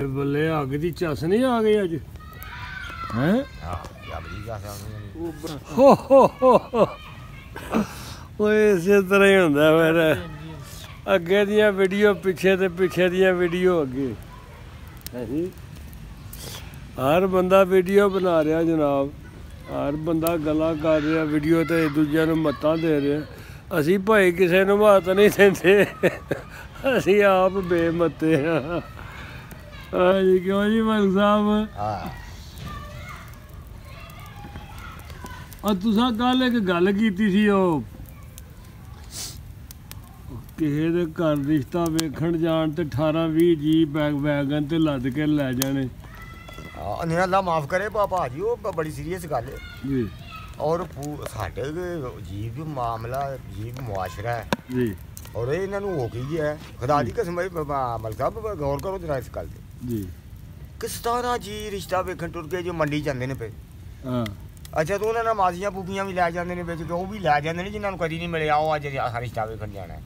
ਬੱਲੇ ਅੱਗ ਦੀ ਚਸ ਨਹੀਂ ਆ ਗਈ ਅੱਜ। ਹੈ? ਹਾਂ, ਹੋ ਹੋ ਹੋ। ਓਏ ਇਸੇ ਤਰ੍ਹਾਂ ਹੀ ਹੁੰਦਾ ਫਿਰ। ਅੱਗੇ ਦੀਆਂ ਵੀਡੀਓ, ਪਿੱਛੇ ਤੇ ਪਿੱਛੇ ਦੀਆਂ ਵੀਡੀਓ ਅੱਗੇ। ਹਾਂਜੀ ਹਰ ਬੰਦਾ ਵੀਡੀਓ ਬਣਾ ਰਿਹਾ ਜਨਾਬ। ਹਰ ਬੰਦਾ ਗੱਲਾਂ ਕਰ ਰਿਹਾ, ਵੀਡੀਓ ਤੇ ਇੱਕ ਦੂਜਿਆਂ ਨੂੰ ਮੱਤਾਂ ਦੇ ਰਿਹਾ। ਅਸੀਂ ਭਾਈ ਕਿਸੇ ਨੂੰ ਮਾਤ ਨਹੀਂ ਦਿੰਦੇ। ਅਸੀਂ ਆਪ ਬੇਮਤੇ ਹਾਂ ਹਾਂਜੀ ਕਿਉਂ ਜੀ ਮਲ ਸਾਹਿਬ? ਹਾਂ। ਆ ਤੁਸੀਂ ਕੱਲ ਇੱਕ ਗੱਲ ਕੀਤੀ ਸੀ ਉਹ। ਕਿਸੇ ਦੇ ਘਰ ਰਿਸ਼ਤਾ ਵੇਖਣ ਜਾਣ ਤੇ 18 20 ਜੀ ਬੈਗ ਵੈਗਨ ਤੇ ਲੱਦ ਕੇ ਲੈ ਜਾਣੇ। ਨਹੀਂ ਅੱਲਾ ਮਾਫ ਕਰੇ ਪਾ ਭਾਜੀ ਉਹ ਬੜੀ ਸੀਰੀਅਸ ਗੱਲ ਹੈ ਜੀ। ਔਰ ਸਾਡੇ ਜੀਵ ਮਾਮਲਾ ਜੀਵ ਮੁਆਸ਼ਰਾ ਹੈ। ਜੀ। ਔਰ ਇਹ ਇਹਨਾਂ ਨੂੰ ਹੋ ਗਈ ਹੈ। ਖੁਦਾ ਦੀ ਕਸਮ ਹੈ ਮਲ ਸਾਹਿਬ ਗੌਰ ਕਰੋ ਜਰਾ ਇਸ ਗੱਲ ਤੇ। ਜੀ। ਕਿਸ ਤਰ੍ਹਾਂ ਜੀ ਰਿਸ਼ਤਾ ਵੇਖਣ ਟੁਰ ਕੇ ਜੋ ਮੰਡੀ ਜਾਂਦੇ ਨੇ ਪਏ ਹਾਂ। ਅੱਛਾ ਤੂੰ ਉਹਨਾਂ ਨਾਲ ਮਾਸੀਆਂ ਪੂਪੀਆਂ ਵੀ ਲੈ ਜਾਂਦੇ ਨੇ ਵਿੱਚ ਕਿ ਉਹ ਵੀ ਲੈ ਜਾਂਦੇ ਨੇ ਜਿਨ੍ਹਾਂ ਨੂੰ ਕਦੀ ਨਹੀਂ ਮਿਲਿਆ ਉਹ ਅੱਜ ਆਹ ਰਿਸ਼ਤਾ ਵੇਖਣ ਜਾਣਾ ਹੈ।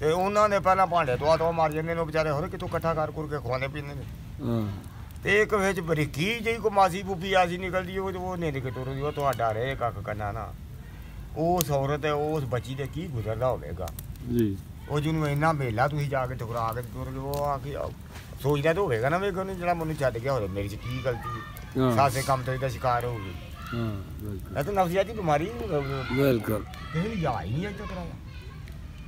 ਤੇ ਉਹਨਾਂ ਦੇ ਪਹਿਲਾਂ ਭਾਂਡੇ ਤੋਂ ਤੋਂ ਮਾਰ ਜਾਂਦੇ ਨੇ ਉਹ ਵਿਚਾਰੇ ਹੋਰ ਕਿਤੋਂ ਇਕੱਠਾ ਕਰ ਕਰ ਕੇ ਖਵਾਉਂਦੇ ਪੀਂਦੇ ਨੇ। ਹਾਂ। ਤੇ ਇੱਕ ਵਿੱਚ ਬਰੀਕੀ ਜਿਹੀ ਕੋ ਮਾਸੀ ਪੂਪੀ ਆਸੀ ਨਿਕਲਦੀ ਉਹ ਉਹ ਨਹੀਂ ਕਿ ਟੁਰਦੀ ਉਹ ਤੁਹਾਡਾ ਰੇ ਕੱਖ ਕਰਨਾ ਨਾ। ਉਸ ਔਰਤ ਉਸ ਬੱਚੀ ਦੇ ਕੀ ਗੁਜ਼ਰਦਾ ਹੋਵੇਗਾ। ਜੀ। ਉਹ ਜਿਹਨੂੰ ਇੰਨਾ ਮੇਲਾ ਤੁਸੀਂ ਜਾ ਕੇ ਠੁਕਰਾ ਕੇ ਤੁਰ ਉਹ ਆ ਕੇ ਸੋਚਦਾ ਤਾਂ ਹੋਵੇਗਾ ਨਾ ਵੇਖ ਉਹਨੇ ਜਿਹੜਾ ਮੈਨੂੰ ਛੱਡ ਗਿਆ ਹੋਵੇ ਮੇਰੀ ਚ ਕੀ ਗਲਤੀ ਹੈ? ਸਾਸੇ ਕੰਮ ਤੋਂ ਇਹਦਾ ਸ਼ਿਕਾਰ ਹੋ ਗਈ ਹਾਂ ਬਿਲਕੁਲ। ਇਹ ਤਾਂ ਨਫਸੀਆਤੀ ਬਿਮਾਰੀ। ਬਿਲਕੁਲ। ਕਿਸੇ ਨੂੰ ਜਾ ਹੀ ਨਹੀਂ ਅੱਜ ਤੱਕ ਕਰਾਇਆ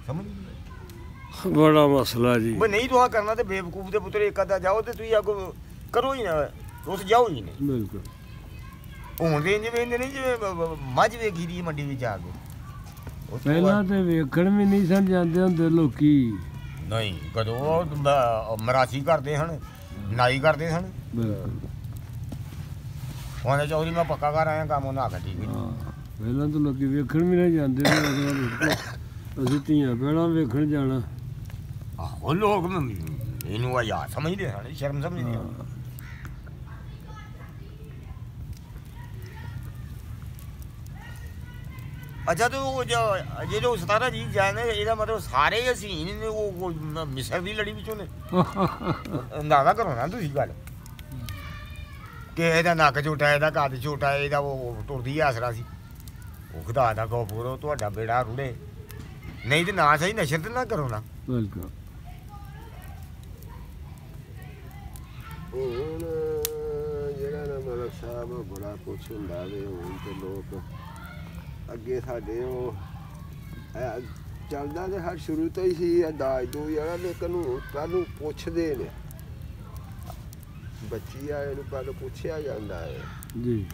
ਸਮਝ ਨਹੀਂ ਬੜਾ ਮਸਲਾ ਜੀ। ਬਈ ਨਹੀਂ ਤੁਹਾ ਕਰਨਾ ਤੇ ਬੇਵਕੂਫ ਦੇ ਪੁੱਤਰ ਇੱਕ ਅੱਧਾ ਜਾਓ ਤੇ ਤੁਸੀਂ ਅੱਗੋਂ ਕਰੋ ਹੀ ਨਾ। ਉਸ ਜਾਓ ਹੀ ਨਹੀਂ। ਬਿਲਕੁਲ। ਹੁਣ ਦੇ ਜਿਵੇਂ ਨਹੀਂ ਜਿਵੇਂ ਮੱਝ ਵੇਖੀ ਦੀ ਮੰਡੀ ਵਿੱਚ ਆ ਕੇ। ਪਹਿਲਾਂ ਤੇ ਵੇਖਣ ਵੀ ਨਹੀਂ ਸਨ ਜਾਂਦੇ ਹੁੰਦੇ ਲੋਕੀ। ਨਹੀਂ ਕਦੋਂ ਮਰਾਸੀ ਕਰਦੇ ਹਨ ਨਾਈ ਕਰਦੇ ਹਨ। ਉਹਨੇ ਚੌਧਰੀ ਮੈਂ ਪੱਕਾ ਕਰ ਆਇਆ ਕੰਮ ਉਹਨਾਂ ਆ ਠੀਕ ਹੈ ਪਹਿਲਾਂ ਤਾਂ ਲੋਕੀ ਵੇਖਣ ਵੀ ਨਹੀਂ ਜਾਂਦੇ ਅਸੀਂ ਧੀਆਂ ਪਹਿਲਾਂ ਵੇਖਣ ਜਾਣਾ। ਆਹੋ ਲੋਕ ਇਹਨੂੰ ਆ ਯਾਰ ਸਮਝਦੇ ਹਨ ਸ਼ਰਮ ਸਮਝਦੇ ਹਨ। ਅੱਛਾ ਤੇ ਉਹ ਜੋ ਜਿਹੜੇ 17 ਜੀ ਜਾਣੇ ਇਹਦਾ ਮਤਲਬ ਸਾਰੇ ਹਸੀਨ ਨੇ ਉਹ ਮਿਸਰ ਦੀ ਲੜੀ ਵਿੱਚੋਂ ਨੇ। ਅੰਦਾਜ਼ਾ ਕਰੋ ਨਾ ਤੁਸੀਂ ਗੱਲ। ਕਿ ਇਹਦਾ ਨੱਕ ਝੋਟਾ ਇਹਦਾ ਕੱਦ ਝੋਟਾ ਇਹਦਾ ਉਹ ਟੁਰਦੀ ਆਸਰਾ ਸੀ। ਉਹ ਖੁਦਾ ਦਾ ਗੋਪੂਰੋ ਤੁਹਾਡਾ ਬੇੜਾ ਰੁੜੇ। ਨਹੀਂ ਤੇ ਨਾ ਸਹੀ ਨਸ਼ਰ ਤੇ ਨਾ ਕਰੋ ਨਾ। ਬਿਲਕੁਲ। ਹੁਣ ਜਿਹੜਾ ਨਾ ਮਲਕ ਸਾਹਿਬ ਬੜਾ ਕੁਛ ਹੁੰਦਾ ਵੇ ਹੁਣ ਤੇ ਲੋਕ ਅੱਗੇ ਸਾਡੇ ਉਹ ਚੱਲਦਾ ਤੇ ਹਰ ਸ਼ੁਰੂ ਤੋਂ ਹੀ ਸੀ ਇਹ ਦਾਜ ਦੋ ਯਾਰਾ ਲੇਕਿਨ ਹੁਣ ਪਹਿਲੋਂ ਪੁੱਛਦੇ ਨੇ। ਬੱਚੀ ਆਏ ਨੂੰ ਪਹਿਲਾਂ ਪੁੱਛਿਆ ਜਾਂਦਾ ਹੈ। ਜੀ।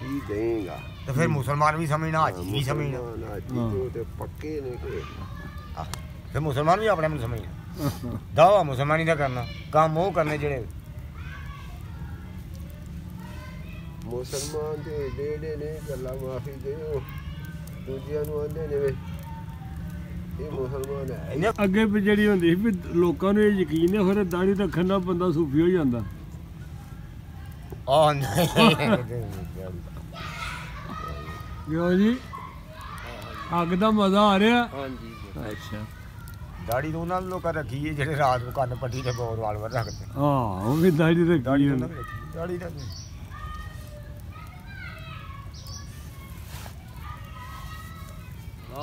ਕੀ ਦੇਗਾ ਤੇ ਫਿਰ ਮੁਸਲਮਾਨ ਵੀ ਸਮਝਣਾ ਹਾਜੀ ਵੀ ਸਮਝਣਾ। ਤੇ ਪੱਕੇ ਨੇ ਕਿ। ਆਹ, ਫਿਰ ਮੁਸਲਮਾਨ ਵੀ ਆਪਣੇ ਨੂੰ ਸਮਝਣਾ। ਦਾਵਾ ਮੁਸਲਮਾਨੀ ਦਾ ਕਰਨਾ ਕੰਮ ਉਹ ਕਰਨੇ ਜਿਹੜੇ ਮੁਸਲਮਾਨ ਤੇ ਡੇੜੇ ਨੇ ਗੱਲਾਂ ਮਾਫੀ ਦਿਓ। ਦੂਜਿਆਂ ਨੂੰ ਆਂਦੇ ਨੇ ਵੇ। ਇਹ ਮੁਸਲਮਾਨ ਹੈ। ਹੀ ਅੱਗੇ ਵੀ ਜਿਹੜੀ ਹੁੰਦੀ ਸੀ ਵੀ ਲੋਕਾਂ ਨੂੰ ਇਹ ਯਕੀਨ ਹੈ ਫਿਰ ਦਾੜੀ ਰੱਖਣ ਨਾਲ ਬੰਦਾ ਸੂਫੀ ਹੋ ਜਾਂਦਾ। ਆਹ ਨਹੀਂ। ਕਿਉਂ ਜੀ ਅੱਗ ਦਾ ਮਜ਼ਾ ਆ ਰਿਹਾ। ਹਾਂਜੀ ਅੱਛਾ। ਦਾੜੀ ਤੋਂ ਉਹਨਾਂ ਲੋਕਾਂ ਰੱਖੀ ਹੈ ਜਿਹੜੇ ਰਾਤ ਨੂੰ ਕੰਨ ਪੱਟੀ ਤੇ ਗੌਰ ਵਾਲਵਰ ਰੱਖਦੇ ਹਾਂ ਉਹ ਵੀ ਦਾੜੀ ਰੱਖੀ ਦਾੜੀ ਦਾ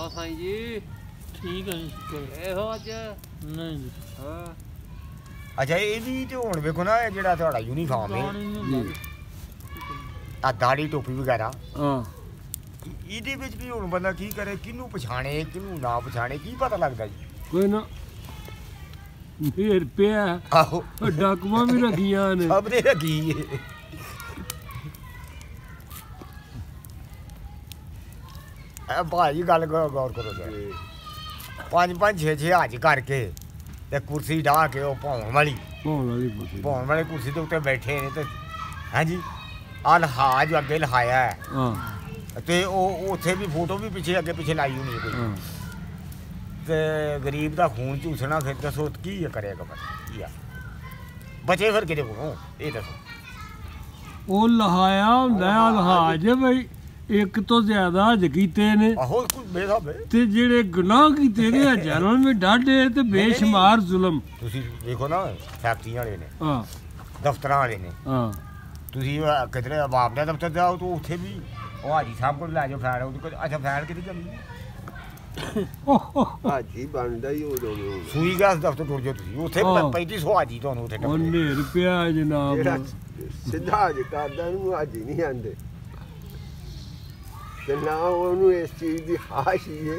ਲਓ ਸਾਈਂ ਜੀ? ਠੀਕ ਹੈ ਜੀ ਇਹੋ ਅੱਜ? ਨਹੀਂ ਜੀ। ਹਾਂ। ਅੱਛਾ ਇਹ ਵੀ ਤੇ ਹੁਣ ਵੇਖੋ ਨਾ ਇਹ ਜਿਹੜਾ ਤੁਹਾਡਾ ਯੂਨੀਫਾਰਮ ਹੈ ਆ ਦਾੜੀ ਟੋਪੀ ਵਗੈਰਾ। ਹਾਂ। ਇਹ- ਇਹਦੇ ਵਿੱਚ ਵੀ ਹੁਣ ਬੰਦਾ ਕੀ ਕਰੇ ਕਿਹਨੂੰ ਪਛਾਣੇ ਕਿਹਨੂੰ ਨਾ ਪਛਾਣੇ ਕੀ ਪਤਾ ਲੱਗਦਾ ਜੀ? ਕੋਈ ਨਾ। ਫੇਰ ਪਿਆ। ਆਹੋ। ਉਹ ਡਾਕੂਆਂ ਵੀ ਰੱਖੀਆਂ ਨੇ। ਸਭ ਦੇ ਰੱਖੀ ਹੈ ਭਾਜੀ ਗੱਲ ਗੌਰ ਗੌਰ ਕਰੋ ਜੀ। ਪੰਜ ਪੰਜ ਛੇ ਛੇ ਹਾਜ ਕਰਕੇ ਤੇ ਕੁਰਸੀ ਢਾ ਕੇ ਉਹ ਭੌਣ ਵਾਲੀ। ਭੌਣ ਵਾਲੀ ਕੁਰਸੀ। ਦੇ ਉੱਤੇ ਬੈਠੇ ਨੇ ਤੇ ਹਾਂਜੀ ਆਹ ਲਹਾਜ ਅੱਗੇ ਲਹਾਇਆ ਹੈ। ਹਾਂ। ਤੇ ਉਹ ਉੱਥੇ ਵੀ ਫੋਟੋ ਵੀ ਪਿੱਛੇ ਅੱਗੇ ਪਿੱਛੇ ਲਾਈ ਹੋਣੀ ਕੋਈ। ਤੇ ਗਰੀਬ ਦਾ ਖੂਨ ਚੂਸਣਾ ਫਿਰ ਦੱਸੋ ਕੀ ਕਰੇਗਾ ਬੰਦਾ ਕੀ ਆ? ਬਚੇ ਫਿਰ ਕਿਹਦੇ ਕੋਲੋਂ? ਇਹ ਦੱਸੋ। ਉਹ ਲਹਾਇਆ ਹੁੰਦਾ ਆ ਲਹਾਜ ਬਈ। ਇੱਕ ਤੋਂ ਜ਼ਿਆਦਾ ਹਜ ਕੀਤੇ ਨੇ। ਆਹੋ ਕੋਈ ਬੇਸਾਬੇ ਤੇ ਜਿਹੜੇ ਗੁਨਾਹ ਕੀਤੇ ਨੇ ਹਜ਼ਾਰਾਂ ਵਿੱਚ ਡਾਢੇ ਤੇ ਬੇਸ਼ੁਮਾਰ ਜ਼ੁਲਮ। ਤੁਸੀਂ ਵੇਖੋ ਨਾ ਫੈਕਟਰੀਆਂ ਵਾਲੇ ਨੇ। ਹਾਂ। ਦਫ਼ਤਰਾਂ ਵਾਲੇ ਨੇ। ਹਾਂ। ਤੁਸੀਂ ਕਿਧਰੇ ਬਾਪ ਦਾ ਦਫ਼ਤਰ ਜਾਓ ਤਾਂ ਉੱਥੇ ਵੀ। ਉਹ ਹਾਜੀ ਸਾਹਿਬ ਕੋਲ ਲੈ ਜਾਓ ਫੈਲ ਉਹਦੇ ਕੋਲ ਅੱਛਾ ਫੈਲ ਕਿਤੇ ਚੱਲੀ ਹਾਜੀ ਬਣਦਾ ਹੀ ਉਦੋਂ ਨੂੰ ਸੂਈ ਗੈਸ ਦਫ਼ਤਰ ਟੁਰ ਜਾਓ ਤੁਸੀਂ। ਉੱਥੇ ਹਾਂ। 3500 ਹਾਜੀ ਤੁਹਾਨੂੰ ਉੱਥੇ ਉਹਨੇ ਰੁਪਿਆ ਜਨਾਬ। ਸਿੱਧਾ ਹਾਜ ਕਰਦਾ ਨੂੰ ਹਾਜੀ ਨਹੀਂ ਆਂਦੇ। ਤੇ ਨਾ ਉਹਨੂੰ ਇਸ ਚੀਜ਼ ਦੀ ਹਾਸ਼ ਹੀ ਹੈ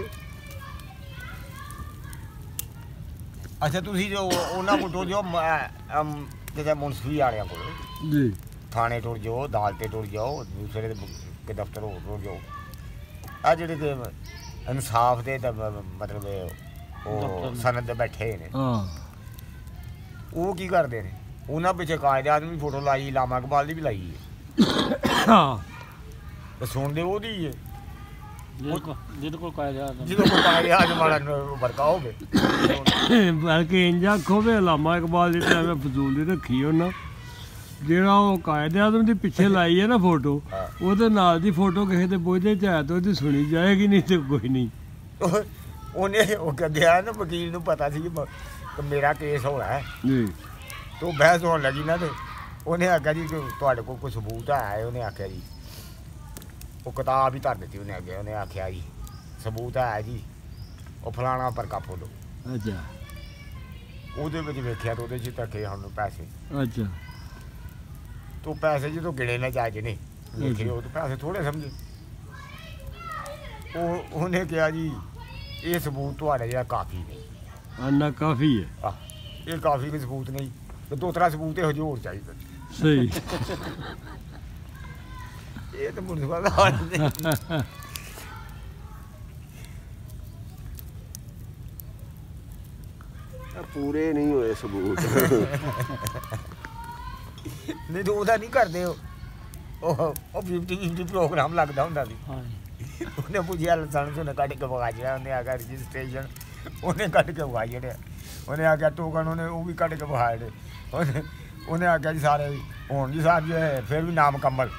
ਅੱਛਾ ਤੁਸੀਂ ਜੋ ਉਹਨਾਂ ਕੋਲ ਟੁਰ ਜਾਓ ਕਿਤੇ ਮੁਨਸਫੀ ਵਾਲਿਆਂ ਕੋਲ ਜੀ। ਥਾਣੇ ਟੁਰ ਜਾਓ ਅਦਾਲਤੇ ਟੁਰ ਜਾਓ ਦੂਸਰੇ ਦੇ ਦਫ਼ਤਰ ਹੋਰ ਟੁਰ ਜਾਓ ਆ ਜਿਹੜੇ ਤੇ ਇਨਸਾਫ ਦੇ ਮਤਲਬ ਉਹ। ਸਨਦ ਦੇ। ਬੈਠੇ ਨੇ। ਹਾਂ। ਉਹ ਕੀ ਕਰਦੇ ਨੇ? ਉਹਨਾਂ ਪਿੱਛੇ ਕਾਇਦੇ ਆਦਮੀ ਫੋਟੋ ਲਾਈ ਲਾਮਾ ਇਕਬਾਲ ਦੀ ਵੀ ਲਾਈ ਹੈ ਹਾਂ। ਤੇ ਸੁਣਦੇ ਉਹਦੀ ਹੈ ਜਿਹਦੇ ਕੋਲ ਜਿਹਦੇ ਕੋਲ ਕਾਇਦਾ ਆ ਜਦੋਂ। ਕੋਈ ਕਾਇਦੇ ਆਦਮ ਵਾਲਾ ਵਰਕਾ ਹੋਵੇ ਬਲਕਿ ਇੰਜ ਆਖੋ ਵੀ ਲਾਮਾ ਇਕਬਾਲ ਦੀ ਤਾਂ ਐਵੇਂ ਫਜ਼ੂਲ ਦੀ ਰੱਖੀ ਉਹਨਾਂ। ਜਿਹੜਾ ਉਹ ਕਾਇਦੇ ਆਦਮ ਦੀ ਪਿੱਛੇ ਲਾਈ ਹੈ ਨਾ ਫੋਟੋ। ਉਹਦੇ ਨਾਲ ਦੀ ਫੋਟੋ ਕਿਸੇ ਦੇ ਬੋਝੇ ਚ ਹੈ ਤਾਂ ਉਹਦੀ ਸੁਣੀ ਜਾਏਗੀ ਨਹੀਂ ਤੇ ਕੋਈ ਨਹੀਂ। ਉਹ- ਉਹਨੇ ਉਹ ਕਹਿੰਦਿਆ ਨਾ ਵਕੀਲ ਨੂੰ ਪਤਾ ਸੀ ਕਿ ਮੇਰਾ ਕੇਸ ਹੋਣਾ ਹੈ। ਜੀ। ਤੋ ਬਹਿਸ ਹੋਣ ਲੱਗੀ ਨਾ ਤੇ ਉਹਨੇ ਆਖਿਆ ਜੀ ਕਿ ਤੁਹਾਡੇ ਕੋਲ ਕੋਈ ਸਬੂਤ ਹੈ? ਉਹਨੇ ਆਖਿਆ ਜੀ ਉਹ ਕਿਤਾਬ ਹੀ ਧਰ ਦਿੱਤੀ ਉਹਨੇ ਅੱਗੇ ਉਹਨੇ ਆਖਿਆ ਜੀ ਸਬੂਤ ਹੈ ਜੀ ਉਹ ਫਲਾਣਾ ਪਰਕਾ ਫੋਟੋ ਅੱਛਾ। ਉਹਦੇ ਵਿੱਚ ਵੇਖਿਆ ਤਾਂ ਉਹਦੇ 'ਚ ਧੱਕੇ ਸਾਨੂੰ ਪੈਸੇ। ਅੱਛਾ। ਤੋ ਪੈਸੇ ਜਦੋਂ ਗਿਣੇ ਨਾ ਜਾਜ ਨੇ ਲਿਖੇ ਉਹ ਤਾਂ ਪੈਸੇ ਥੋੜੇ ਸਮਝੇ। ਉਹ ਉਹਨੇ ਕਿਹਾ ਜੀ ਇਹ ਸਬੂਤ ਤੁਹਾਡਾ ਜਿਹੜਾ ਕਾਫੀ ਨੇ। ਅੰਨਾ ਕਾਫੀ ਹੈ। ਇਹ ਕਾਫੀ ਨਹੀਂ ਸਬੂਤ ਨਹੀਂ ਤੇ ਦੋਤਰਾ ਸਬੂਤ ਇਹੋ ਜਿਹਾ ਹੋਰ ਚਾਹੀਦਾ। ਸਹੀ। ਇਹ ਤਾਂ ਮੁਨਸਪਲ ਦਾ ਹਾਲ ਨਹੀਂ। ਇਹ ਪੂਰੇ ਨਹੀਂ ਹੋਏ ਸਬੂਤ। ਨਹੀਂ ਤਾਂ ਉਹਦਾ ਨਹੀਂ ਕਰਦੇ ਉਹ। ਉਹ ਉਹ 50 50 ਪ੍ਰੋਗਰਾਮ ਲੱਗਦਾ ਹੁੰਦਾ ਸੀ। ਹਾਂ ਉਹਨੇ ਪੁੱਛਿਆ ਲਸਣ ਸੁਣ ਕੱਢ ਕੇ ਵਗਾ ਜਿਹੜਾ ਉਹਨੇ ਆ ਗਿਆ ਰਜਿਸਟ੍ਰੇਸ਼ਨ ਉਹਨੇ ਕੱਢ ਕੇ ਵਗਾ ਜਿਹੜੇ। ਉਹਨੇ ਆ ਗਿਆ ਟੋਕਨ ਉਹਨੇ ਉਹ ਵੀ ਕੱਢ ਕੇ ਵਗਾ ਜਿਹੜੇ। ਉਹਨੇ ਉਹਨੇ ਆ ਗਿਆ ਜੀ ਸਾਰੇ ਹੁਣ ਜੀ ਸਾਹਿਬ ਜੀ ਫਿਰ ਵੀ ਨਾਮ ਮੁਕੰਮਲ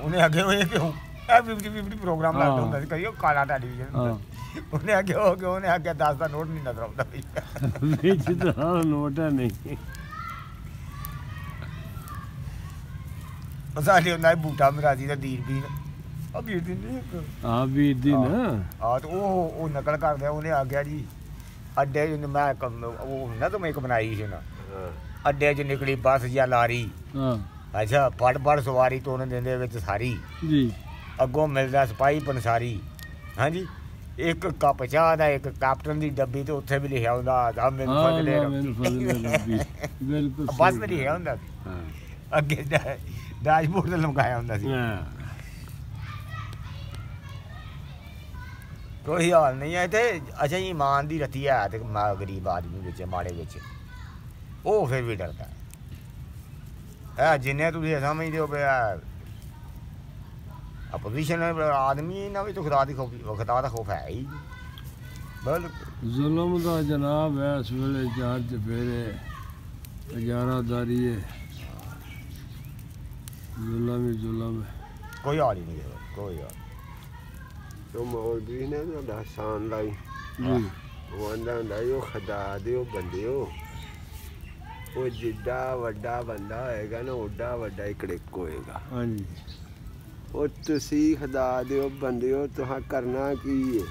ਉਹਨੇ ਅੱਗੇ ਉਹ ਇਹ ਕਿਉਂ ਇਹ 50 50 ਪ੍ਰੋਗਰਾਮ ਲੱਗਦਾ ਹੁੰਦਾ ਸੀ ਕਹੀਓ ਕਾਲਾ ਟੈਲੀਵਿਜ਼ਨ ਹਾਂ। ਉਹਨੇ ਅੱਗੇ ਹੋ ਕੇ ਉਹਨੇ ਅੱਗੇ 10 ਦਾ ਨੋਟ ਨਹੀਂ ਨਜ਼ਰ ਆਉਂਦਾ ਵਿੱਚ ਤਾਂ ਨੋਟ ਹੈ ਨਹੀਂ। ਉਹ ਸਾਡੇ ਹੁੰਦਾ ਸੀ ਬੂਟਾ ਮਰਾਜੀ ਦਾ ਦੀਰ ਬੀਨ ਉਹ ਵੀਰ ਦੀ ਨਹੀਂ ਆ ਵੀਰ ਦੀ ਨਾ। ਆ ਤੇ ਉਹ ਉਹ ਨਕਲ ਕਰਦੇ ਉਹਨੇ ਆ ਗਿਆ ਜੀ ਅੱਡੇ ਜਿਹਨੂੰ ਮੈਂ ਕੰਮ- ਉਹ ਨਾ ਤੁਮ ਇੱਕ ਬਣਾਈ ਸੀ ਨਾ। ਅੱਡੇ 'ਚ ਨਿਕਲੀ ਬੱਸ ਜਾਂ ਲਾਰੀ। ਹਾਂ। ਅੱਛਾ ਪੜ ਪੜ ਸਵਾਰੀ ਤੋਂ ਉਹਨਾਂ ਦਿੰਦੇ ਵਿੱਚ ਸਾਰੀ। ਜੀ। ਅੱਗੋਂ ਮਿਲਦਾ ਸਿਪਾਹੀ ਪੰਸਾਰੀ। ਹਾਂਜੀ? ਇੱਕ ਕੱਪ ਚਾਹ ਦਾ ਇੱਕ ਕੈਪਟਨ ਦੀ ਡੱਬੀ ਤੇ ਉੱਥੇ ਵੀ ਲਿਖਿਆ ਹੁੰਦਾ ਆ ਮੈਨੂੰ ਹਾਂ ਫਜ਼ਲੇ ਰੱਬੀ ਬਿਲਕੁਲ ਬੱਸ ਲਿਖਿਆ ਹੁੰਦਾ ਹਾਂ। ਅੱਗੇ ਡੈਸ਼ਬੋਰਡ ਤੇ ਲਮਕਾਇਆ ਹੁੰਦਾ ਸੀ। ਹਾਂ। ਕੋਈ ਹਾਲ ਨਹੀਂ ਹੈ ਤੇ ਅੱਛਾ ਇਮਾਨ ਦੀ ਰਤੀ ਹੈ ਤੇ ਗਰੀਬ ਆਦਮੀ ਵਿੱਚ ਮਾੜੇ ਵਿੱਚ। ਉਹ ਫਿਰ ਵੀ ਡਰਦਾ। ਹੈ ਜਿੰਨੇ ਤੁਸੀਂ ਇਹ ਸਮਝਦੇ ਹੋ ਪਿਆ ਆਪੋਜੀਸ਼ਨ ਆਦਮੀ ਨਾ ਵੀ ਤਾਂ ਖੁਦਾ ਦੀ ਖੌਫ ਖੁਦਾ ਦਾ ਖੌਫ ਹੈ ਹੀ ਬਿਲਕੁਲ ਜ਼ੁਲਮ ਦਾ ਜਨਾਬ ਹੈ ਇਸ ਵੇਲੇ ਚਾਰ ਚਫੇਰੇ ਹਜ਼ਾਰਾਦਾਰੀ ਹੈ ਜ਼ੁਲਮ ਹੀ ਜ਼ੁਲਮ ਹੈ ਕੋਈ ਹਾਲ ਹੀ ਨਹੀਂ ਹੈ ਕੋਈ ਹਾਲ ਤੋ ਮੌਲਵੀ ਨੇ ਤੁਹਾਡਾ ਸਾਨ ਲਾਈ ਜੀ ਉਹ ਆਂਦਾ ਹੁੰਦਾ ਸੀ, ਉਹ ਉਹ ਜਿੱਡਾ ਵੱਡਾ ਬੰਦਾ ਹੋਏਗਾ ਨਾ ਓਡਾ ਵੱਡਾ ਹੀ ਕੜਿੱਕ ਹੋਏਗਾ। ਹਾਂਜੀ। ਉਹ ਤੁਸੀਂ ਖੁਦਾ ਦਿਓ ਬੰਦਿਓ ਤੁਹਾਂ ਕਰਨਾ ਕੀ ਹੈ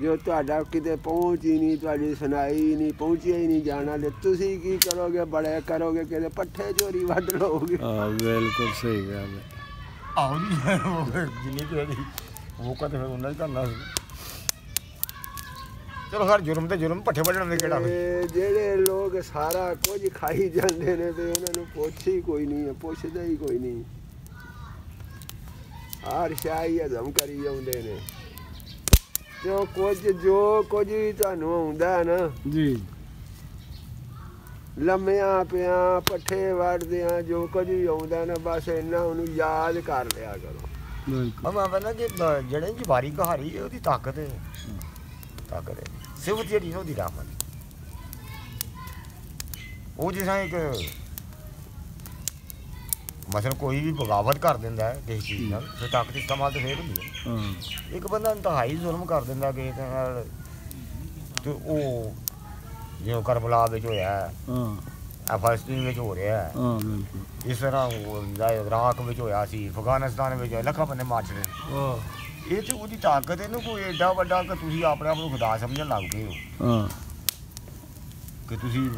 ਜੋ ਤੁਹਾਡਾ ਕਿਤੇ ਪਹੁੰਚ ਹੀ ਨਹੀਂ ਤੁਹਾਡੀ ਸੁਣਾਈ ਹੀ ਨਹੀਂ ਪਹੁੰਚਿਆ ਹੀ ਨਹੀਂ ਜਾਣਾ ਤੇ ਤੁਸੀਂ ਕੀ ਕਰੋਗੇ? ਬੜੇ ਕਰੋਗੇ ਕਿਤੇ ਪੱਠੇ ਚੋਰੀ ਵੱਢ ਲਓਗੇ। ਹਾਂ ਬਿਲਕੁਲ ਸਹੀ ਗੱਲ ਹੈ ਆਉ ਜੀ ਜਿੰਨੀ ਕਿ ਇਹਦੀ ਉਹ ਕਦੇ ਫਿਰ ਉਹਨਾਂ ਹੀ ਕਰਨਾ ਸੀ ਚਲੋ ਹਰ ਜੁਰਮ ਤੇ ਜੁਰਮ ਪੱਠੇ ਵੱਢਣ ਦੇ ਕਿਹੜਾ ਤੇ ਜਿਹੜੇ ਲੋਕ ਸਾਰਾ ਕੁਝ ਖਾਈ ਜਾਂਦੇ ਨੇ ਤੇ ਉਹਨਾਂ ਨੂੰ ਪੁੱਛ ਹੀ ਕੋਈ ਨਹੀਂ ਹੈ ਪੁੱਛਦਾ ਹੀ ਕੋਈ ਨਹੀਂ। ਹਰ ਸ਼ਾਹੀ ਹਜ਼ਮ ਕਰੀ ਜਾਂਦੇ ਨੇ। ਜੋ ਕੁਝ ਜੋ ਕੁਝ ਵੀ ਤੁਹਾਨੂੰ ਆਉਂਦਾ ਨਾ ਜੀ। ਲੰਮਿਆਂ ਪਿਆਂ ਪੱਠੇ ਵੜਦਿਆਂ ਜੋ ਕੁਝ ਵੀ ਆਉਂਦਾ ਨਾ ਬਸ ਇੰਨਾ ਉਹਨੂੰ ਯਾਦ ਕਰ ਲਿਆ ਕਰੋ। ਬਿਲਕੁਲ। ਮੈਂ ਕਹਿੰਦਾ ਕਿ ਜਿਹੜੇ ਜੀ ਵਾਰੀ ਕਹਾਰੀ ਉਹਦੀ ਤਾਕਤ ਹੈ। ਤਾਕਤ ਹੈ। ਸਿਫਤ ਜਿਹੜੀ ਨਾ ਉਹਦੀ ਰਹਿਮਤ ਉਹ ਜਿਸ ਤਰ੍ਹਾਂ ਇੱਕ ਮਸਲ ਕੋਈ ਵੀ ਬਗਾਵਤ ਕਰ ਦਿੰਦਾ ਹੈ ਕਿਸੇ ਚੀਜ਼ ਨਾਲ ਫਿਰ ਤਾਕਤ ਇਸਤੇਮਾਲ ਤੇ ਫੇਰ ਹੁੰਦੀ ਹੈ ਹਾਂ ਇੱਕ ਬੰਦਾ ਇੰਤਹਾਈ ਜ਼ੁਲਮ ਕਰ ਦਿੰਦਾ ਕਿਸੇ ਨਾਲ ਤੇ ਉਹ ਜਿਵੇਂ ਕਰਬਲਾ ਵਿੱਚ ਹੋਇਆ ਹੈ, ਆ ਫਲਸਤੀਨ ਵਿੱਚ ਹੋ ਰਿਹਾ ਹੈ ਹਾਂ ਬਿਲਕੁਲ ਇਸ ਤਰ੍ਹਾਂ ਉਹ ਇਰਾਕ ਵਿੱਚ ਹੋਇਆ ਸੀ ਅਫਗਾਨਿਸਤਾਨ ਵਿੱਚ ਹੋਇਆ, ਲੱਖਾਂ ਬੰਦੇ ਮਾਰ ਛੜੇ ਹਾਂ ਇਹ ਤੇ ਉਹਦੀ ਤਾਕਤ ਇਹਨੂੰ ਕੋਈ ਐਡਾ ਵੱਡਾ ਕਿ ਤੁਸੀਂ ਆਪਣੇ ਆਪ ਨੂੰ ਖੁਦਾ ਸਮਝਣ ਲੱਗ ਗਏ ਹੋ। ਹਾਂ। ਕਿ ਤੁਸੀਂ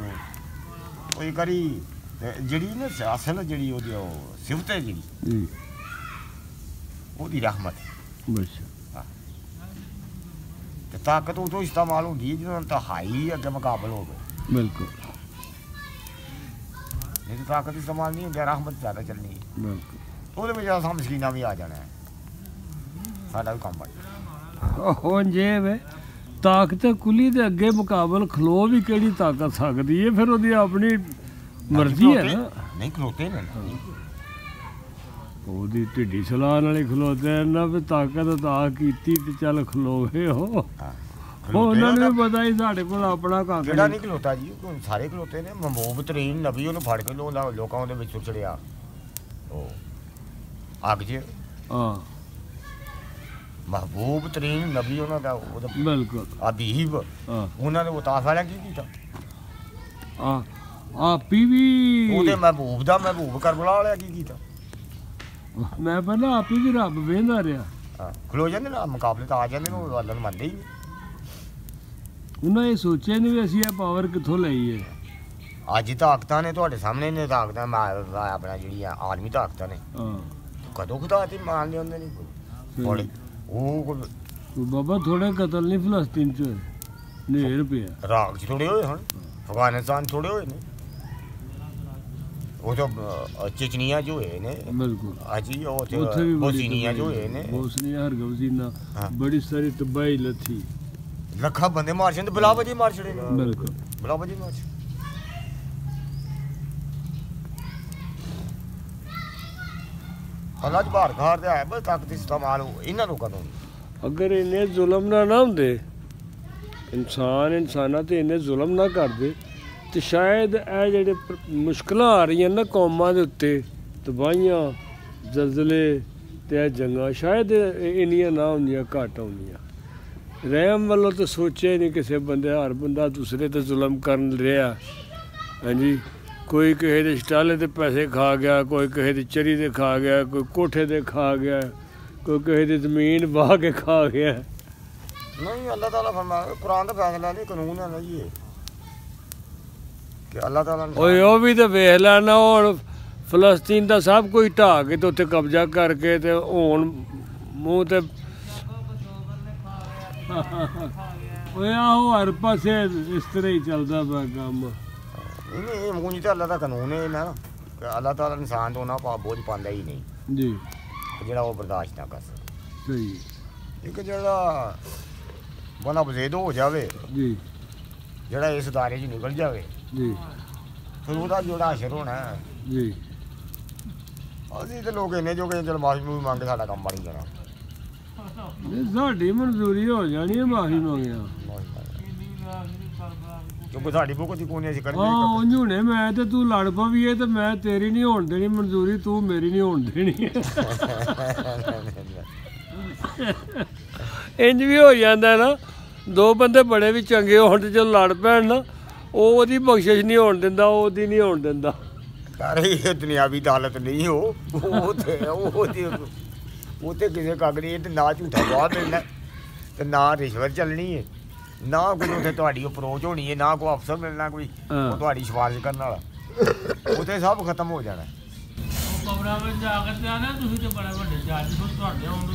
ਕੋਈ ਕਰੀ ਤੇ ਜਿਹੜੀ ਨਾ ਅਸਲ ਜਿਹੜੀ ਉਹਦੀ ਉਹ ਸਿਫਤ ਹੈ ਜਿਹੜੀ ਜੀ। ਉਹਦੀ ਰਹਿਮਤ। ਬਸ। ਤੇ ਤਾਕਤ ਉਦੋਂ ਇਸਤੇਮਾਲ ਹੁੰਦੀ ਹੈ ਜਦੋਂ ਇੰਤਹਾਈ ਅੱਗੇ ਮੁਕਾਬਲ ਹੋਵੇ। ਬਿਲਕੁਲ। ਤਾਂ ਤਾਕਤ ਇਸਤੇਮਾਲ ਨਹੀਂ ਹੁੰਦੀ ਰਹਿਮਤ ਜ਼ਿਆਦਾ ਚੱਲਣੀ ਬਿਲਕੁਲ। ਉਹਦੇ ਵਿੱਚ ਅਸਾਂ ਮਸ਼ਕੀਨਾ ਵੀ ਆ ਜਾਣਾ ਹੈ। ਸਾਡਾ ਵੀ ਕੰਮ ਬਣ ਹੁਣ ਜੇ ਵੇ ਤਾਕਤ ਕੁਲੀ ਦੇ ਅੱਗੇ ਮੁਕਾਬਲ ਖਲੋ ਵੀ ਕਿਹੜੀ ਤਾਕਤ ਸਕਦੀ ਹੈ ਫਿਰ ਉਹਦੀ ਆਪਣੀ ਮਰਜ਼ੀ ਹੈ ਨਾ। ਨਹੀਂ ਖਲੋਤੇ ਨੇ। ਉਹਦੀ ਢਿੱਡੀ ਸਲਾਹ ਨਾਲ ਹੀ ਖਲੋਤੇ ਨਾ ਵੀ ਤਾਕਤ ਤਾਂ ਕੀਤੀ ਤੇ ਚੱਲ ਖਲੋਵੇ ਹੋ ਹਾਂ ਉਹ ਉਹਨਾਂ ਨੂੰ ਪਤਾ ਹੀ ਸਾਡੇ ਕੋਲ ਆਪਣਾ ਕੱਖ ਜਿਹੜਾ ਨਹੀਂ। ਖਲੋਤਾ ਜੀ? ਸਾਰੇ ਖਲੋਤੇ ਨੇ ਮਹਬੂਬ ਤਰੀਨ ਨਬੀ ਉਹਨੂੰ ਫੜ ਕੇ ਲੋਕਾਂ ਉਹਦੇ ਵਿੱਚ ਚੜਿਆ। ਉਹ ਅੱਗ 'ਚ। ਹਾਂ। ਮਹਬੂਬ ਤਰੀਨ ਨਬੀ ਉਹਨਾਂ ਦਾ ਉਹਦਾ ਬਿਲਕੁਲ। ਅਬੀਬ ਹਾਂ। ਉਹਨਾਂ ਨੇ ਉਤਾਸ ਵਾਲਿਆਂ ਕੀ ਕੀਤਾ? ਆ ਆ ਪੀਵੀ। ਉਹਦੇ ਮਹਬੂਬ ਦਾ ਮਹਬੂਬ ਕਰਬਲਾ ਵਾਲਿਆਂ ਕੀ ਕੀਤਾ? ਮੈਂ ਪਹਿਲਾਂ ਆਪੀ ਵੀ ਰੱਬ ਵੇਂਦਾ ਰਿਹਾ। ਹਾਂ ਖਲੋ ਜਾਂਦੇ ਨਾ ਮੁਕਾਬਲੇ ਤਾਂ ਆ ਜਾਂਦੇ ਨੇ ਉਹ ਅੱਲਾ ਨੂੰ ਮੰਨਦੇ ਹੀ ਨਹੀਂ। ਉਹਨਾਂ ਇਹ ਸੋਚਿਆ ਨਹੀਂ ਵੀ ਅਸੀਂ ਇਹ ਪਾਵਰ ਕਿੱਥੋਂ ਲਈ ਹੈ ਅੱਜ ਹੀ ਤਾਕਤਾਂ ਨੇ ਤੁਹਾਡੇ ਸਾਹਮਣੇ ਨੇ ਤਾਕਤਾਂ ਮਾ- ਆਪਣਾ ਜਿਹੜੀ ਆ ਆਲਮੀ ਤਾਕਤਾਂ ਨੇ। ਹਾਂ। ਕਦੋਂ ਖੁਦਾ ਤੇ ਮੰਨ ਲਿਆਉਂਦੇ ਨੇ। ਸਹੀ। ਬੜੇ ਉਹ ਕੋਈ ਉਹ ਬਾਬਾ ਥੋੜੇ ਕਤਲ ਨਹੀਂ ਫਲਸਤੀਨ ਚ ਹੋਏ ਨੇਰ ਪਿਆ ਰਾਗ ਚ ਥੋੜੇ ਹੋਏ ਹਨ ਅਫਗਾਨਿਸਤਾਨ 'ਚ ਥੋੜੇ ਹੋਏ ਨੇ ਉਹ ਤਾਂ ਅ, ਚਚਨੀਆ ਜੋ ਹੋਏ ਨੇ ਬਿਲਕੁਲ ਅਜੀ ਉਹ ਤੇ ਉੱਥੇ ਵੀ ਬੜੀ ਬੋਸੀਨੀਆ ਜੋ ਹੋਏ ਨੇ ਬੋਸਨੀਆ ਹਰਗਵਜ਼ੀਨਾ ਹਾਂ। ਬੜੀ ਸਾਰੀ ਤਬਾਹੀ ਲੱਥੀ ਲੱਖਾਂ ਬੰਦੇ ਮਾਰ ਛੜੇ ਬਲਾ ਵਜੀ ਮਾਰ ਛੜੇ ਨੇ ਬਿਲਕੁਲ ਬਲਾ ਵਜੀ ਮਾਰ ਛੜੇ ਹਾਲਾਤ ਬਾਹਰ ਘਰ ਦੇ ਆਏ ਬਸ ਤਾਕਤ ਇਸਤੇਮਾਲ ਇਹਨਾਂ ਲੋਕਾਂ ਨੂੰ ਅਗਰ ਇਹਨੇ ਜ਼ੁਲਮ ਨਾ ਨਾ ਹੁੰਦੇ, ਇਨਸਾਨ ਇਨਸਾਨਾਂ ਤੇ ਇਹਨੇ ਜ਼ੁਲਮ ਨਾ ਕਰਦੇ, ਤੇ ਸ਼ਾਇਦ ਇਹ ਜਿਹੜੇ ਮੁਸ਼ਕਲਾਂ ਆ ਰਹੀਆਂ ਨਾ ਕੌਮਾਂ ਦੇ ਉੱਤੇ, ਤਬਾਹੀਆਂ, ਜ਼ਲਜ਼ਲੇ ਤੇ ਇਹ ਜੰਗਾਂ, ਸ਼ਾਇਦ ਇੰਨੀਆਂ ਨਾ ਹੁੰਦੀਆਂ, ਘੱਟ ਹੁੰਦੀਆਂ ਰਹਿਮ ਵੱਲੋਂ ਤਾਂ ਸੋਚਿਆ ਨਹੀਂ ਕਿਸੇ ਬੰਦੇ, ਹਰ ਬੰਦਾ ਦੂਸਰੇ ਤੇ ਜ਼ੁਲਮ ਕਰਨ ਰਿਹਾ। ਹਾਂਜੀ। ਕੋਈ ਕਿਸੇ ਦੇ ਸਟਾਲੇ ਤੇ ਪੈਸੇ ਖਾ ਗਿਆ ਕੋਈ ਕਿਸੇ ਦੀ ਚਰੀ ਦੇ ਖਾ ਗਿਆ ਕੋਈ ਕੋਠੇ ਦੇ ਖਾ ਗਿਆ ਕੋਈ ਕਿਸੇ ਦੀ ਜ਼ਮੀਨ ਵਾਹ ਕੇ ਖਾ ਗਿਆ। ਨਹੀਂ ਅੱਲਾਹ ਤਾਲਾ ਫਰਮਾਇਆ ਕੁਰਾਨ ਦਾ ਫੈਸਲਾ ਨਹੀਂ ਕਾਨੂੰਨ ਹੈ ਨਾ ਜੀ ਇਹ। ਕਿ ਅੱਲਾਹ ਤਾਲਾ ਨੇ ਓਏ ਉਹ ਵੀ ਤਾਂ ਵੇਖ ਲੈਣਾ ਹੁਣ ਫਲਸਤੀਨ ਦਾ ਸਭ ਕੁਝ ਢਾਹ ਕੇ ਤੇ ਉੱਥੇ ਕਬਜ਼ਾ ਕਰਕੇ ਤੇ ਹੁਣ ਮੂੰਹ ਤੇ ਓਏ ਆਹੋ ਹਰ ਪਾਸੇ ਇਸ ਤਰ੍ਹਾਂ ਹੀ ਚੱਲਦਾ ਪਿਆ ਕੰਮ। ਤਾਂ ਅੱਲਾਹ ਦਾ ਕਾਨੂੰਨ ਹੈ ਨਾ ਕਿ ਅੱਲਾਹ ਤਾਲਾ ਇਨਸਾਨ ਤੋਂ ਨਾ ਪਾ ਬੋਝ ਪਾਉਂਦਾ ਹੀ ਨਹੀਂ। ਜੀ। ਜਿਹੜਾ ਉਹ ਬਰਦਾਸ਼ਤ ਨਾ ਕਰ ਸਕੇ। ਸਹੀ। ਇੱਕ ਜਿਹੜਾ ਬਣਾ ਬਜ਼ੇਦ ਹੋ ਜਾਵੇ ਜੀ। ਜਿਹੜਾ ਇਸ ਦਾਇਰੇ 'ਚ ਨਿਕਲ ਜਾਵੇ ਜੀ। ਫਿਰ ਉਹਦਾ ਜਿਹੜਾ ਅਸਰ ਹੋਣਾ ਹੈ। ਜੀ। ਅਸੀਂ ਤੇ ਲੋਕ ਇੰਨੇ ਜੋ ਕਿ ਚਲ ਮਾਫੀ ਮੂਫੀ ਮੰਗ ਕੇ ਸਾਡਾ ਕੰਮ ਬਣ ਜਾਣਾ। ਸਾਡੀ ਮਨਜ਼ੂਰੀ ਹੋ ਜਾਣੀ ਹੈ ਮਾਫੀ ਮੰਗਿਆ। ਕਿਉਂਕਿ ਸਾਡੀ ਬੁੱਕ ਦੀ ਕੋਈ ਅਸੀਂ ਹਾਂ ਕਰਨੀ ਉਂਝ ਹੁਣੇ ਮੈਂ ਤੇ ਤੂੰ ਲੜ ਪਵੀਏ ਤੇ ਮੈਂ ਤੇਰੀ ਨਹੀਂ ਹੋਣ ਦੇਣੀ ਮਨਜ਼ੂਰੀ ਤੂੰ ਮੇਰੀ ਨਹੀਂ ਹੋਣ ਦੇਣੀ। ਇੰਜ ਵੀ ਹੋ ਜਾਂਦਾ ਨਾ ਦੋ ਬੰਦੇ ਬੜੇ ਵੀ ਚੰਗੇ ਹੋਣ ਤੇ ਜਦੋਂ ਲੜ ਪੈਣ ਨਾ ਉਹ ਉਹਦੀ ਬਖਸ਼ਿਸ਼ ਨਹੀਂ ਹੋਣ ਦਿੰਦਾ ਉਹ ਉਹਦੀ ਨਹੀਂ ਹੋਣ ਦਿੰਦਾ। ਅਰੇ ਇਹ ਦੁਨਿਆਵੀ ਅਦਾਲਤ ਨਹੀਂ ਹੋ ਉਹ ਤੇ ਉਹ ਤੇ ਉਹ ਤੇ ਕਿਸੇ ਕਾਗਰੀ ਤੇ ਨਾ ਝੂਠਾ ਗਵਾਹ ਮਿਲਣਾ ਤੇ ਨਾ ਰਿਸ਼ਵਤ ਚੱਲਣੀ ਹੈ। ਨਾ ਕੋਈ ਉੱਥੇ ਤੁਹਾਡੀ ਅਪਰੋਚ ਹੋਣੀ ਹੈ ਨਾ ਕੋਈ ਅਫਸਰ ਮਿਲਣਾ ਕੋਈ। ਉਹ ਤੁਹਾਡੀ ਸਿਫਾਰਿਸ਼ ਕਰਨ ਵਾਲਾ। ਉੱਥੇ ਸਭ ਖਤਮ ਹੋ ਜਾਣਾ। ਉਹ ਕਮਰਾ ਵਿੱਚ ਜਾ ਕੇ ਤੇ ਆਣਾ ਤੁਸੀਂ ਤੇ ਬੜੇ ਵੱਡੇ ਜੱਜ ਹੋ ਤੁਹਾਡੇ ਹੁਣ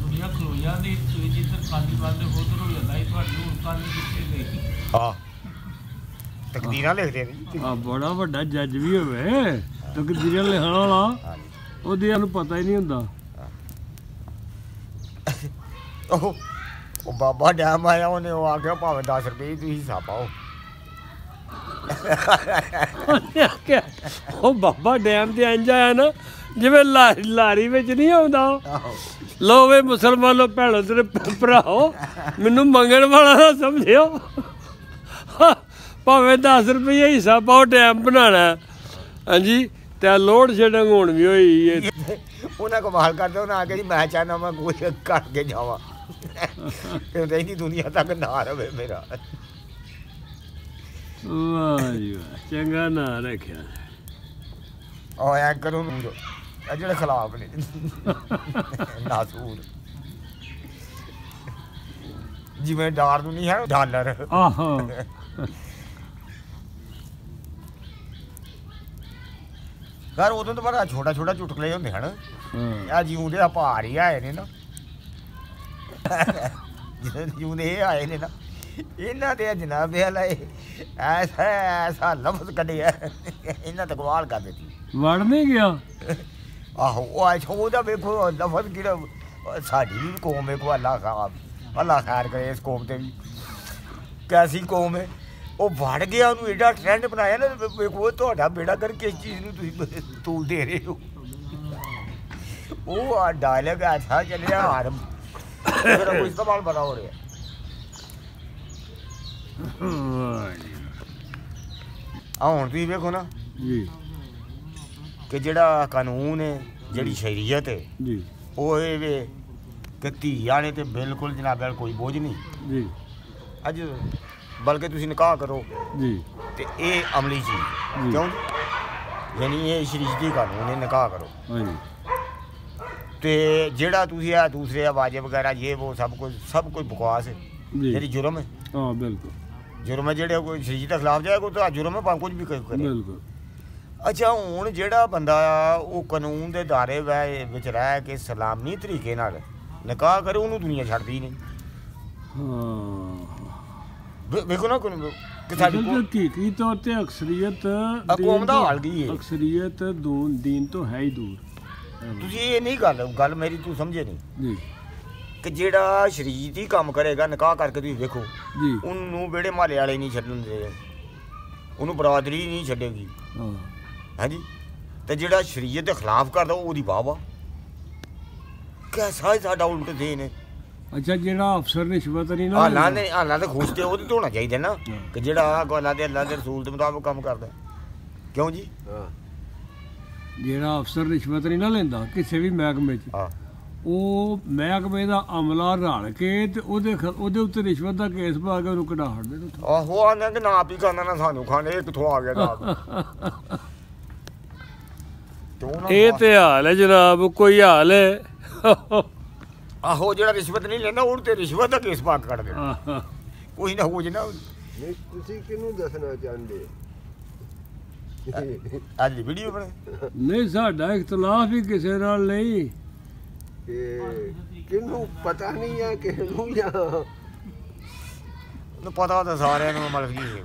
ਦੁਨੀਆ ਖਲੋ ਜਾਂਦੀ ਤੁਸੀਂ ਜਿੱਥੇ ਖਾਲੀ ਬੰਦੇ ਹੋ ਹੋ ਜਾਂਦਾ ਇਹ ਤੁਹਾਡੀ ਹੁਣ ਕਾਲੀ ਕਿੱਥੇ ਗਈ। ਹਾਂ। ਤਕਦੀਰਾਂ ਲਿਖਦੇ ਨੇ। ਆ ਬੜਾ ਵੱਡਾ ਜੱਜ ਵੀ ਹੋਵੇ ਤਕਦੀਰਾਂ ਲਿਖਣ ਵਾਲਾ ਉਹਦੇ ਨੂੰ ਪਤਾ ਹੀ ਨਹੀਂ ਹੁੰਦਾ। ਉਹ ਉਹ ਬਾਬਾ ਡੈਮ ਆਇਆ ਉਹਨੇ ਉਹ ਆ ਗਿਆ ਭਾਵੇਂ 10 ਰੁਪਏ ਹੀ ਤੁਸੀਂ ਹਿੱਸਾ ਪਾਓ। ਉਹਨੇ ਆਖਿਆ, ਉਹ ਬਾਬਾ ਡੈਮ ਤੇ ਇੰਜ ਆਇਆ ਨਾ ਜਿਵੇਂ ਲਾ- ਲਾਰੀ ਵਿੱਚ ਨਹੀਂ ਆਉਂਦਾ। ਆਹੋ। ਲੋ ਵੇ ਮੁਸਲਮਾਨੋ ਭੈਣੋ ਤੇਰੇ ਭਰਾਓ ਮੈਨੂੰ ਮੰਗਣ ਵਾਲਾ ਨਾ ਸਮਝਿਓ। ਭਾਵੇਂ 10 ਰੁਪਏ ਹਿੱਸਾ ਪਾਓ ਟਾਈਮ ਬਣਾਣਾ ਹੈ। ਹਾਂਜੀ ਤੇ ਲੋਡ ਸ਼ੈਡਿੰਗ ਹੋਣ ਵੀ ਹੋਈ ਏ। ਉਹਨਾਂ ਕਮਾਲ ਕਰਦੇ ਉਹਨਾਂ ਆ ਕੇ ਜੀ ਮੈਂ ਚਾਹਨਾ ਮੈਂ ਕੋਈ ਕੱਟ ਕੇ ਜਾਵਾਂ। ਰਹਿੰਦੀ ਦੁਨੀਆ ਤੱਕ ਨਾ ਰਵੇ ਮੇਰਾ। ਵਾਹ ਜੀ ਵਾਹ ਚੰਗਾ ਨਾਂ ਰੱਖਿਆ। ਉਹ ਐ ਕਰੋ ਇਹ ਜਿਹੜੇ ਖਿਲਾਫ ਨੇ। ਨਾਸੂਰ ਜਿਵੇਂ ਡਾਰ ਨੂੰ ਨਹੀਂ ਹੈ ਡਾਲਰ। ਆਹੋ। ਘਰ ਉਦੋਂ ਤਾਂ ਬੜਾ ਛੋਟਾ ਛੋਟਾ ਚੁਟਕਲੇ ਹੁੰਦੇ ਹਨ। ਆ ਜਿਉਂਦੇ ਆ ਭਾਰ ਹੀ ਆਏ ਨੇ ਨਾ। ਜਿਹੜੇ ਜਿਉਂਦੇ ਇਹ ਆਏ ਨੇ ਨਾ ਇਹਨਾਂ ਦੇ ਜਨਾਬ ਹਲਾਏ ਐਸਾ ਐਸਾ ਲਫ਼ਜ਼ ਕੱਢਿਆ ਇਹਨਾਂ ਤੇ ਗਵਾਲ ਕਰ ਦਿੱਤੀ। ਵੜ ਨਹੀਂ ਗਿਆ? ਆਹੋ ਉਹ ਆ ਉਹਦਾ ਵੇਖੋ ਲਫ਼ਜ਼ ਕਿਹੜਾ ਸਾਡੀ ਵੀ ਕੌਮ ਹੈ ਕੋ ਅੱਲਾ ਖਾਬ ਅੱਲਾ ਖੈਰ ਕਰੇ ਇਸ ਕੌਮ ਤੇ ਵੀ। ਕੈਸੀ ਕੌਮ ਹੈ ਉਹ ਵੜ ਗਿਆ ਉਹਨੂੰ ਐਡਾ ਟ੍ਰੈਂਡ ਬਣਾਇਆ ਨਾ ਵੇਖੋ ਤੁਹਾਡਾ ਬੇੜਾ ਕਰ ਕਿਸ ਚੀਜ਼ ਨੂੰ ਤੁਸੀਂ ਤੂਲ ਦੇ ਰਹੇ ਹੋ? ਉਹ ਆ ਡਾਇਲੌਗ ਐਸਾ ਚੱਲਿਆ ਹਰ ਜੀ ਆ ਹੁਣ ਤੁਸੀਂ ਵੇਖੋ ਨਾ ਜੀ। ਕਿ ਜਿਹੜਾ ਕਾਨੂੰਨ ਹੈ ਜਿਹੜੀ ਸ਼ਰੀਅਤ ਹੈ ਜੀ। ਉਹ ਇਹ ਵੇ ਕਿ ਧੀਆਂ ਨੇ ਤੇ ਬਿਲਕੁਲ ਜਨਾਬ ਨਾਲ ਕੋਈ ਬੋਝ ਨਹੀਂ। ਜੀ। ਅੱਜ ਬਲਕਿ ਤੁਸੀਂ ਨਿਕਾਹ ਕਰੋ ਜੀ। ਤੇ ਇਹ ਅਮਲੀ ਚੀਜ਼ ਹੈ। ਜੀ। ਕਿਉਂ? ਯਾਨੀ ਇਹ ਸ਼ਰੀਅਤੀ ਕਾਨੂੰਨ ਹੈ ਨਿਕਾਹ ਕਰੋ। ਹਾਂਜੀ। ਤੇ ਜਿਹੜਾ ਤੁਸੀਂ ਆ ਦੂਸਰੇ ਆਵਾਜ਼ੇ ਵਗੈਰਾ ਇਹ ਉਹ ਸਭ ਕੁਝ ਸਭ ਕੁਝ ਬਕਵਾਸ ਹੈ। ਜਿਹੜੀ ਜੁਰਮ ਹੈ। ਹਾਂ ਬਿਲਕੁਲ। ਜੁਰਮ ਹੈ ਜਿਹੜੇ ਕੋਈ ਸ਼ਰੀਅਤ ਦੇ ਖਿਲਾਫ ਜਾਏ ਕੋਈ ਤਾਂ ਜੁਰਮ ਹੈ ਭਾਵੇਂ ਕੁਝ ਵੀ ਕਰੇ। ਬਿਲਕੁਲ। ਅੱਛਾ ਹੁਣ ਜਿਹੜਾ ਬੰਦਾ ਆ ਉਹ ਕਾਨੂੰਨ ਦੇ ਦਾਇਰੇ ਵਿੱਚ ਰਹਿ ਕੇ ਸਲਾਮੀ ਤਰੀਕੇ ਨਾਲ ਨਿਕਾਹ ਕਰੇ ਉਹਨੂੰ ਦੁਨੀਆ ਛੱਡਦੀ ਨਹੀਂ। ਹਾਂ। ਵੇਖੋ ਨਾ ਕੋਈ- ਹਕੀਕੀ ਤੌਰ ਤੇ ਅਕਸਰੀਅਤ ਦੀਨ ਕੌਮ ਦਾ ਤੋਂ- ਹਾਲ ਕੀ ਹੈ? ਅਕਸਰੀਅਤ ਦੋ ਦੀਨ ਤੋਂ ਹੈ ਹੀ ਦੂਰ। ਤੁਸੀਂ ਇਹ ਨਹੀਂ ਗੱਲ ਗੱਲ ਮੇਰੀ ਤੂੰ ਸਮਝੇ ਨਹੀਂ। ਜੀ। ਕਿ ਜਿਹੜਾ ਸ਼ਰੀਤ ਹੀ ਕੰਮ ਕਰੇਗਾ ਨਿਕਾਹ ਕਰਕੇ ਤੁਸੀਂ ਵੇਖੋ ਜੀ। ਉਹਨੂੰ ਵਿਹੜੇ ਮਾਲੇ ਵਾਲੇ ਨਹੀਂ ਛੱਡਣ ਦੇ ਉਹਨੂੰ ਬਰਾਦਰੀ ਨਹੀਂ ਛੱਡੇਗੀ। ਹਾਂ। ਹਾਂਜੀ? ਤੇ ਜਿਹੜਾ ਸ਼ਰੀਅਤ ਦੇ ਖਿਲਾਫ ਕਰਦਾ ਉਹਦੀ ਵਾਹ ਵਾ ਕੈਸਾ ਹੀ ਸਾਡਾ ਉਲਟ ਦੇ ਨੇ ਅੱਛਾ ਜਿਹੜਾ ਅਫਸਰ ਰਿਸ਼ਵਤ ਨਹੀਂ ਨਾ ਹਾਲਾਂ। ਨੇ ਹਾਲਾਂ ਤੇ ਖੁਸ਼ ਤੇ ਉਹਦੇ ਤੋਂ ਹੋਣਾ ਚਾਹੀਦਾ ਨਾ। ਕਿ ਜਿਹੜਾ ਅੱਲਾ ਦੇ ਅੱਲਾ ਦੇ ਰਸੂਲ ਦੇ ਮੁਤਾਬਕ ਕੰਮ ਕਰਦਾ। ਕਿਉਂ ਜੀ? ਹਾਂ। ਜਿਹੜਾ ਅਫਸਰ ਰਿਸ਼ਵਤ ਨਹੀਂ ਨਾ ਲੈਂਦਾ ਕਿਸੇ ਵੀ ਮਹਿਕਮੇ 'ਚ। ਹਾਂ। ਉਹ ਮਹਿਕਮੇ ਦਾ ਅਮਲਾ ਰਲ ਕੇ ਤੇ ਉਹਦੇ ਉਹਦੇ ਉੱਤੇ ਰਿਸ਼ਵਤ ਦਾ ਕੇਸ ਪਾ ਕੇ ਉਹਨੂੰ ਕਢਾ ਛੱਡਦੇ ਨੇ ਉੱਥੋਂ। ਆਹੋ ਆਂਦਾ ਕਿ ਨਾ ਆਪ ਹੀ ਕਰਨਾ ਨਾ ਸਾਨੂੰ ਖਾਣੇ ਕਿੱਥੋਂ ਆ ਗਿਆ ਤੇ ਇਹ ਤੇ ਹਾਲ ਹੈ ਜਨਾਬ ਕੋਈ ਹਾਲ ਹੈ? ਆਹੋ ਜਿਹੜਾ ਰਿਸ਼ਵਤ ਨਹੀਂ ਲੈਂਦਾ ਉਹਨੂੰ ਤੇ ਰਿਸ਼ਵਤ ਦਾ ਕੇਸ ਪਾ ਕੇ ਕੱਢ ਕੋਈ ਨਾ ਹੋ ਜੇ ਨਾ ਨਹੀਂ ਤੁਸੀਂ ਕਿਹਨੂੰ ਦੱਸਣਾ ਚਾਹੁੰਦੇ? ਅੱਜ ਵੀਡੀਓ ਬਣੇ ਨਹੀਂ ਸਾਡਾ ਇਖਤਲਾਫ ਹੀ ਕਿਸੇ ਨਾਲ ਨਹੀਂ। ਕਿ ਕਿਹਨੂੰ ਪਤਾ ਨਹੀਂ ਹੈ ਕਿਹਨੂੰ ਜਾਂ? ਨੂੰ ਪਤਾ ਤਾਂ ਸਾਰਿਆਂ ਨੂੰ ਮਤਲਬ ਕੀ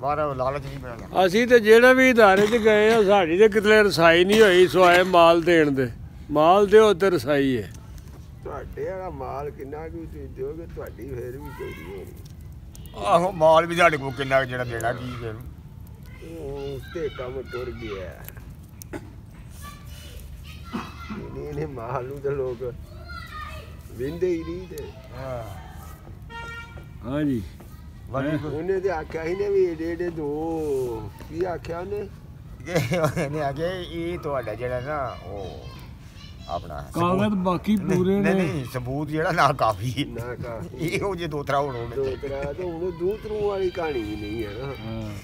ਬਾਹਰ ਲਾਲਚ ਨਹੀਂ ਪੈਣਾ ਅਸੀਂ ਤੇ ਜਿਹੜਾ ਵੀ ਇਦਾਰੇ 'ਚ ਗਏ ਆ ਸਾਡੀ ਤੇ ਕਿਤੇ ਰਸਾਈ ਨਹੀਂ ਹੋਈ ਸਵਾਏ ਮਾਲ ਦੇਣ ਦੇ। ਮਾਲ ਦਿਓ ਤੇ ਰਸਾਈ ਹੈ। ਤੁਹਾਡੇ ਵਾਲਾ ਮਾਲ ਕਿੰਨਾ ਕੁ ਤੁਸੀਂ ਦਿਓਗੇ? ਤੁਹਾਡੀ ਫੇਰ ਵੀ ਚੋਰੀ ਹੋਣੀ। ਆਹੋ ਮਾਲ ਵੀ ਸਾਡੇ ਕੋਲ ਕਿੰਨਾ ਜਿਹੜਾ ਦੇਣਾ ਕੀ ਫਿਰ ਗਿਆ। ਇਹਨੇ ਨੇ ਮਾਲ ਨੂੰ ਤਾਂ ਲੋਕ ਵਿੰਦੇ ਹੀ ਨਹੀਂ ਤੇ। ਹਾਂ। ਹਾਂਜੀ ਵਾਲੀ ਉਹਨੇ ਤੇ ਆਖਿਆ ਸੀ ਨੇ ਵੀ ਏਡੇ ਏਡੇ ਦੋ ਕੀ ਆਖਿਆ ਉਹਨੇ? ਨੇ ਆ ਕੇ ਇਹ ਤੁਹਾਡਾ ਜਿਹੜਾ ਨਾ ਉਹ ਆਪਣਾ ਕਾਗਜ਼ ਸਬੂਤ- ਬਾਕੀ ਪੂਰੇ ਨੇ। ਨਹੀਂ ਸਬੂਤ ਜਿਹੜਾ ਨਾ ਕਾਫੀ। ਹੈ। ਨਾ ਕਾ ਇਹੋ ਜੇ ਦੋ ਤਰ੍ਹਾਂ ਹੋਣ ਦੋ ਤਰ੍ਹਾਂ ਤੋਂ ਹੁਣ ਦੂਤਰੂ ਵਾਲੀ ਕਹਾਣੀ ਵੀ ਨਹੀਂ ਹੈ ਨਾ। ਹਾਂ।